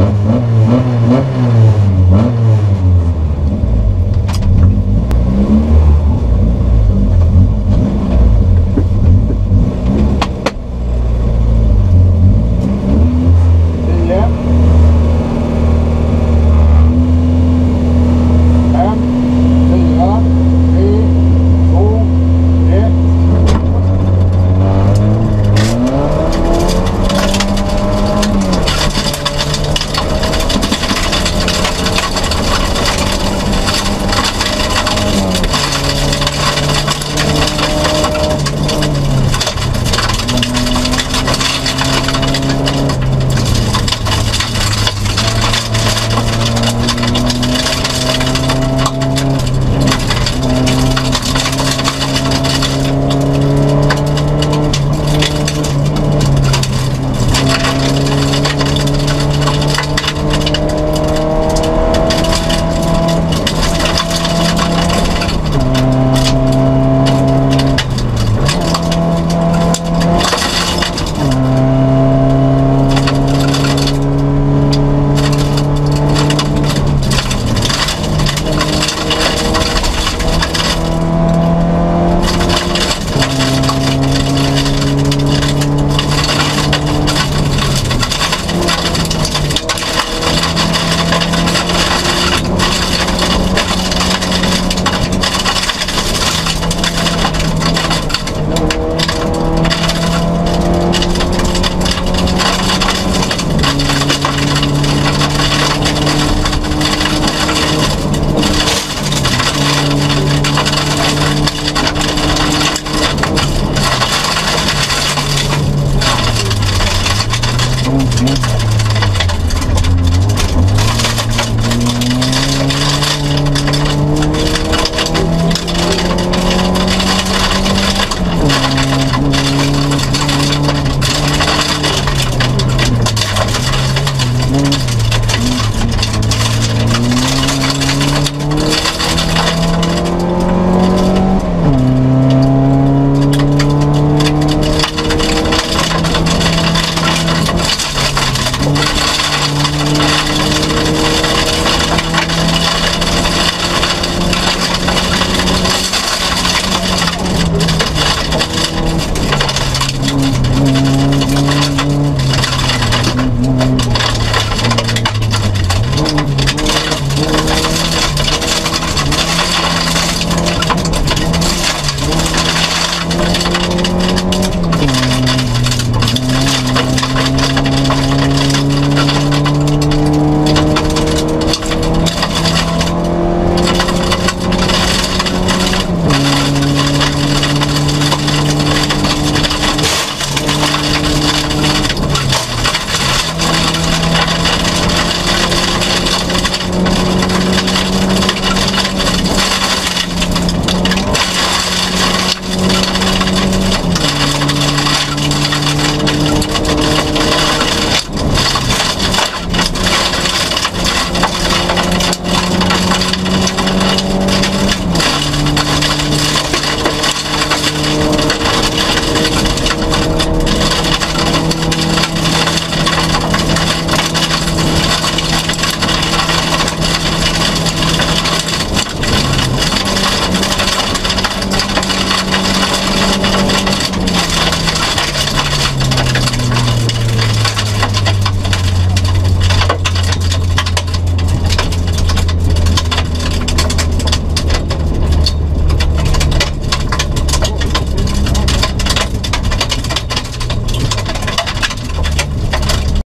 Mm-hmm.